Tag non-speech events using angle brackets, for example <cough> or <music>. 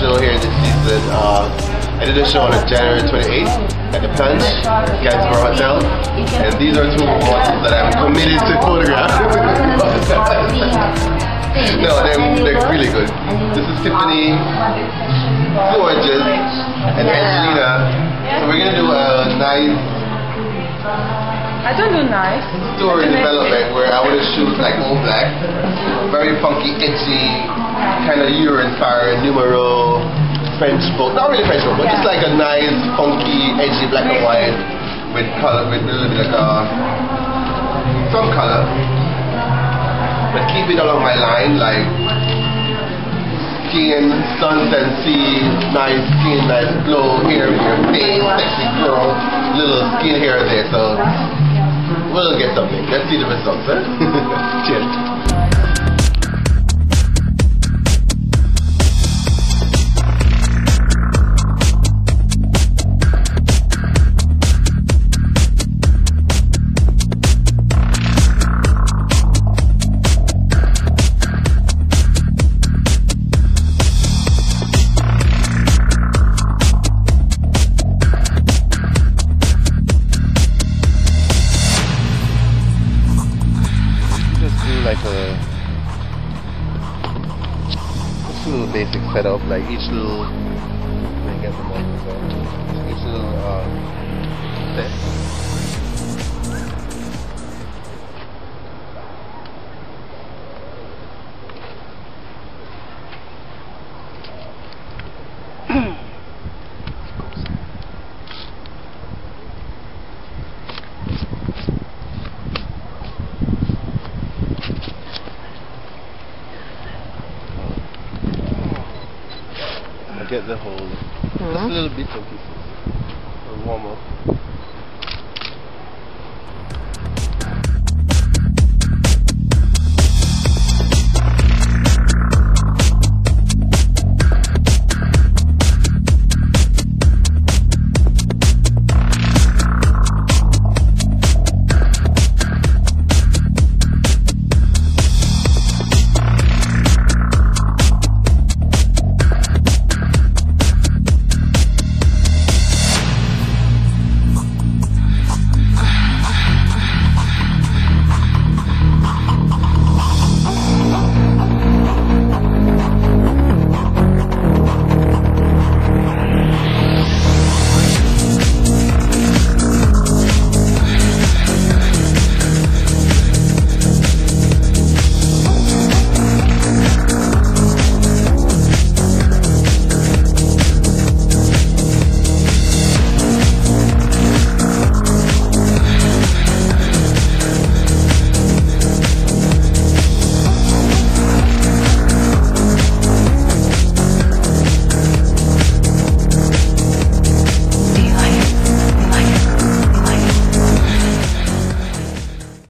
Uh, I did a show on January 28th at the Punch, Guys Gansevoort Hotel. And these are two models that I'm committed to photograph. <laughs> no, they're, they're really good. This is Tiffany, gorgeous, and Angelina. So we're gonna do a nice I don't do nice. story development where I want to shoot like all black, very funky, edgy, kind of Euro-inspired Numéro French Vogue. Not really French Vogue, but just like a nice, funky, edgy black and white with color, with a little bit of uh, some color. But keep it along my line, like skin, sunset, sea, nice skin, nice glow, hair in your face, sexy girl, little skin and there. So we'll get something. Let's see the results. Huh? <laughs> Cheers. Like a just a little basic setup, like each little let me get the mic as well. Each little uh, set. I get the whole just a little bit of pieces. A warm up.